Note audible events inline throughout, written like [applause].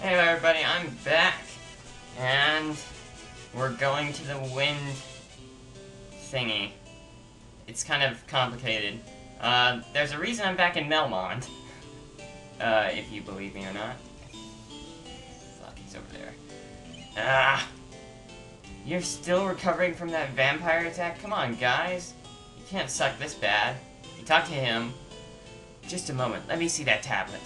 Hey everybody, I'm back. And we're going to the wind thingy. It's kind of complicated. Uh, there's a reason I'm back in Melmond. [laughs] Uh, if you believe me or not. Fuck, he's over there. Ah! You're still recovering from that vampire attack? Come on, guys. You can't suck this bad. You talk to him. Just a moment, let me see that tablet.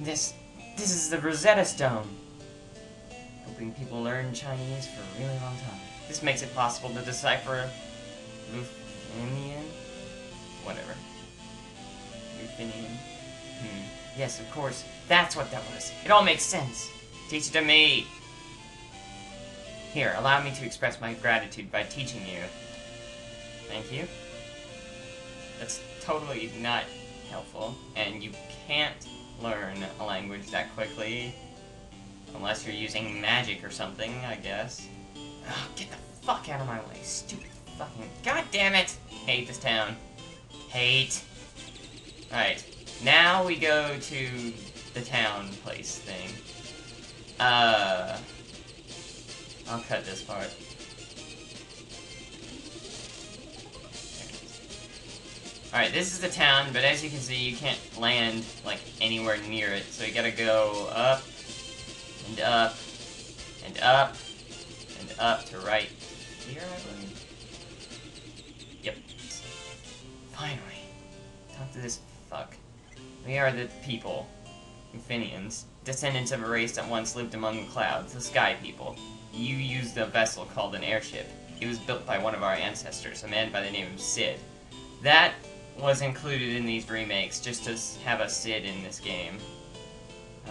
This, this is the Rosetta Stone. Helping people learn Chinese for a really long time. This makes it possible to decipher Lufenian? Whatever. Lufenian? Hmm. Yes, of course. That's what that was. It all makes sense. Teach it to me. Here, allow me to express my gratitude by teaching you. Thank you. That's totally not helpful, and you can't learn a language that quickly. Unless you're using magic or something, I guess. Get the fuck out of my way, stupid fucking... God damn it! Hate this town. Hate. Alright, now we go to the town place thing. Uh... I'll cut this part. Alright, this is the town, but as you can see, you can't land, like, anywhere near it. So you gotta go up, and up, and up, and up to right here, I believe. Yep. Finally. Talk to this fuck. We are the people. Lufenians. Descendants of a race that once lived among the clouds, the Sky People. You used a vessel called an airship. It was built by one of our ancestors, a man by the name of Sid. That was included in these remakes, just to have a Sid in this game.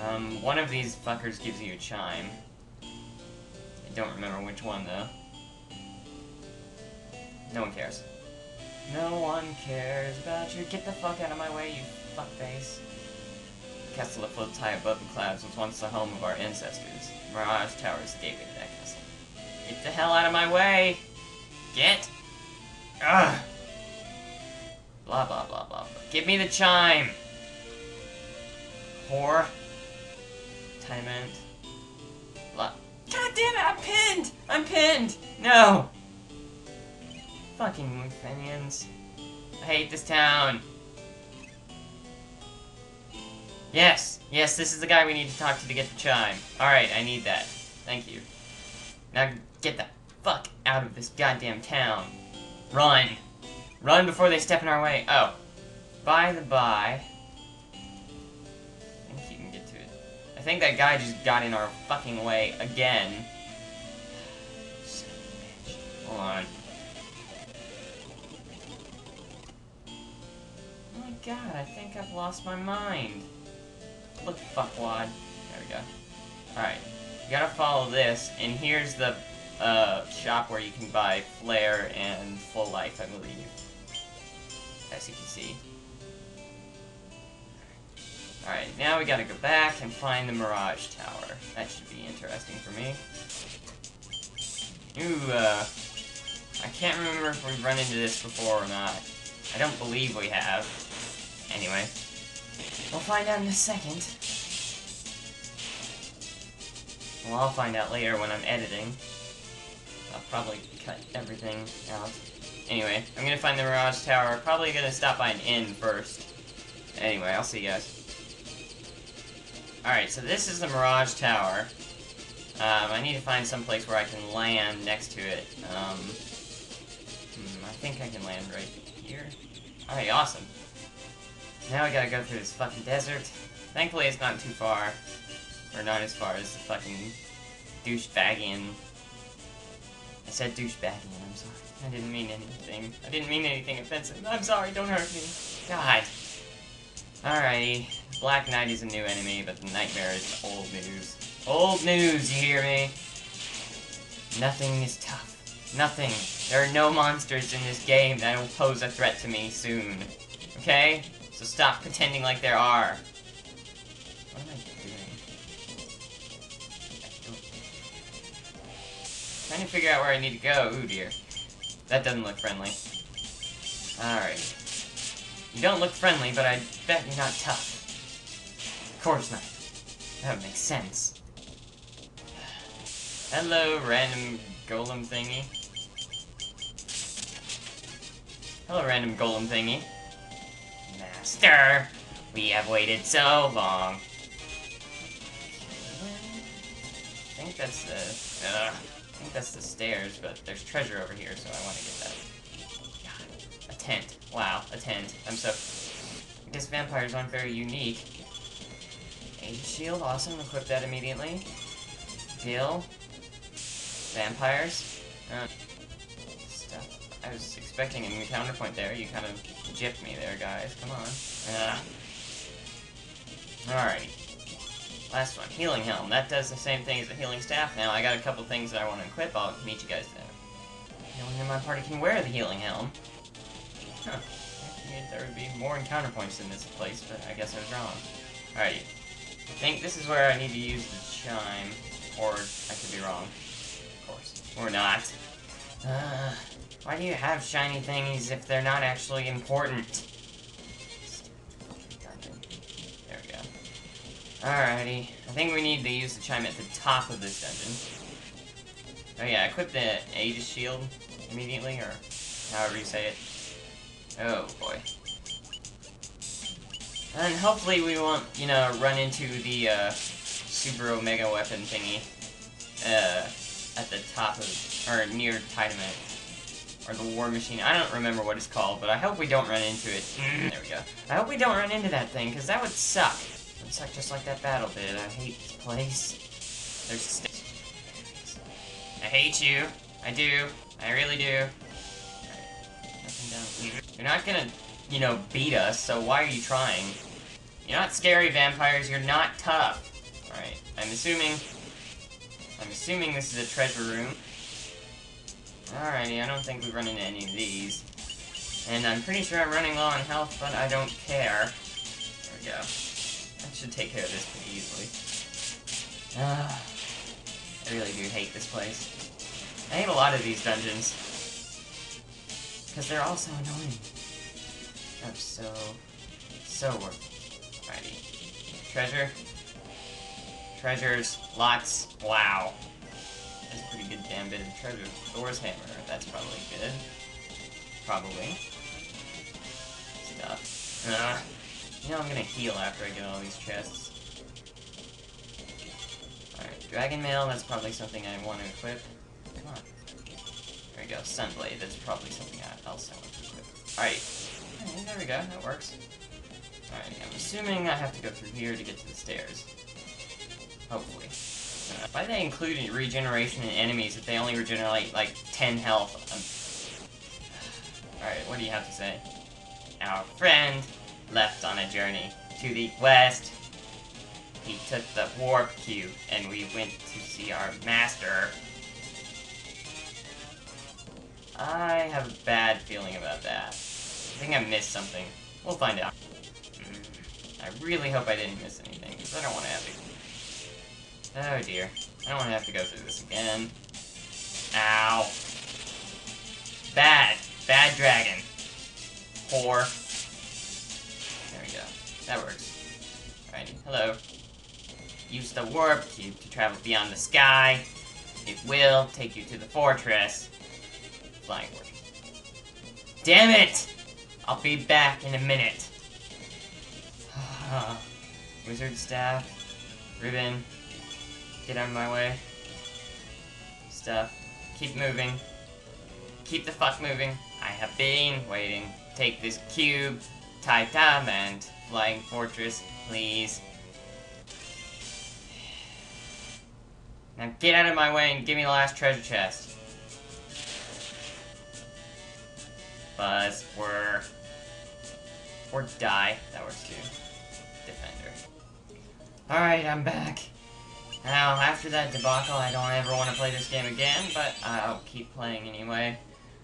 Um, one of these fuckers gives you a chime. I don't remember which one, though. No one cares. No one cares about you. Get the fuck out of my way, you fuckface. The castle that floats high above the clouds was once the home of our ancestors. Mirage Towers, the gateway that castle. Get the hell out of my way! Get! Ugh! Blah, blah, blah, blah, blah. Give me the chime! Whore. Time end. Blah. God damn it, I'm pinned! I'm pinned! No! Fucking minions. I hate this town. Yes, yes, this is the guy we need to talk to to get the chime. Alright, I need that. Thank you. Now get the fuck out of this goddamn town. Run! Run before they step in our way. Oh. By the by. I think you can get to it. I think that guy just got in our fucking way again. Hold on. Oh my god, I think I've lost my mind. Look, fuckwad. There we go. Alright. You gotta follow this, and here's the uh, shop where you can buy Flare and Full Life, I believe. As you can see. Alright, now we gotta go back and find the Mirage Tower. That should be interesting for me. Ooh, uh... I can't remember if we've run into this before or not. I don't believe we have. Anyway. We'll find out in a second. Well, I'll find out later when I'm editing. I'll probably cut everything out. Anyway, I'm gonna find the Mirage Tower. Probably gonna stop by an inn first. Anyway, I'll see you guys. Alright, so this is the Mirage Tower. Um, I need to find some place where I can land next to it. Um, hmm, I think I can land right here. Alright, awesome. Now I gotta go through this fucking desert. Thankfully it's not too far. Or not as far as the fucking douchebagian. I said douchebagian, I'm sorry. I didn't mean anything. I didn't mean anything offensive. I'm sorry, don't hurt me. God. Alrighty. Black Knight is a new enemy, but the Nightmare is old news. Old news, you hear me? Nothing is tough. Nothing. There are no monsters in this game that will pose a threat to me soon. Okay? So stop pretending like there are. What am I doing? Trying to figure out where I need to go. Ooh dear. That doesn't look friendly. Alright. You don't look friendly, but I bet you're not tough. Of course not. That would make sense. Hello, random golem thingy. Hello, random golem thingy. Master, we have waited so long. I think that's the. Uh, think that's the stairs, but there's treasure over here, so I want to get that. God, a tent. Wow, a tent. I'm so. I guess vampires aren't very unique. Aegis shield, awesome. Equip that immediately. Gil. Vampires. Uh, stuff. I was expecting a new counterpoint there. You kind of gypped me there, guys. Come on. Uh. Alrighty. Last one. Healing Helm. That does the same thing as the Healing Staff now. I got a couple things that I want to equip. I'll meet you guys there. No one in my party can wear the Healing Helm. Huh. I there would be more encounter points in this place, but I guess I was wrong. Alrighty. I think this is where I need to use the chime, or I could be wrong. Of course. Or not. Uh, why do you have shiny thingies if they're not actually important? Alrighty. I think we need to use the chime at the top of this dungeon. Oh yeah, equip the Aegis shield immediately, or however you say it. Oh boy. And hopefully we won't, you know, run into the uh, super omega weapon thingy uh, at the top of, or near Tiedemann. Or the war machine. I don't remember what it's called, but I hope we don't run into it. Mm, there we go. I hope we don't run into that thing, because that would suck. It would suck just like that battle did. I hate this place. There's I hate you. I do. I really do. You're not gonna you know, beat us, so why are you trying? You're not scary, vampires, you're not tough. Alright, I'm assuming... I'm assuming this is a treasure room. Alrighty, I don't think we've run into any of these. And I'm pretty sure I'm running low on health, but I don't care. There we go. Should take care of this pretty easily. Ah, I really do hate this place. I hate a lot of these dungeons. Because they're all so annoying. I'm so, so worth it. Alrighty. Treasure. Treasures. Lots. Wow. That's a pretty good damn bit of treasure. Thor's hammer. That's probably good. Probably. Stuff. Uh, you know I'm gonna heal after I get all these chests. Alright, Dragon Mail, that's probably something I want to equip. Come on. There we go, Sunblade, that's probably something else I want to equip. Alright, there we go, that works. Alright, I'm assuming I have to go through here to get to the stairs. Hopefully. Uh, why do they include regeneration in enemies if they only regenerate, like, 10 health? Um, [sighs] Alright, what do you have to say? Our friend left on a journey to the west. He took the warp cube, and we went to see our master. I have a bad feeling about that. I think I missed something. We'll find out. Mm. I really hope I didn't miss anything, because I don't want to have to... Oh dear. I don't want to have to go through this again. Ow. Bad. Bad dragon. Whore. That works. Alrighty. Hello. Use the warp cube to travel beyond the sky. It will take you to the fortress. Flying fortress. Damn it! I'll be back in a minute. [sighs] Wizard staff. Ribbon. Get out of my way. Stuff. Keep moving. Keep the fuck moving. I have been waiting. Take this cube. Titan and Flying Fortress, please. Now get out of my way and give me the last treasure chest. Buzz, we're or die. That works too. Defender. Alright, I'm back. Now, after that debacle, I don't ever want to play this game again, but I'll keep playing anyway.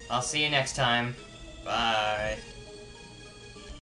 I'll see you next time. Bye.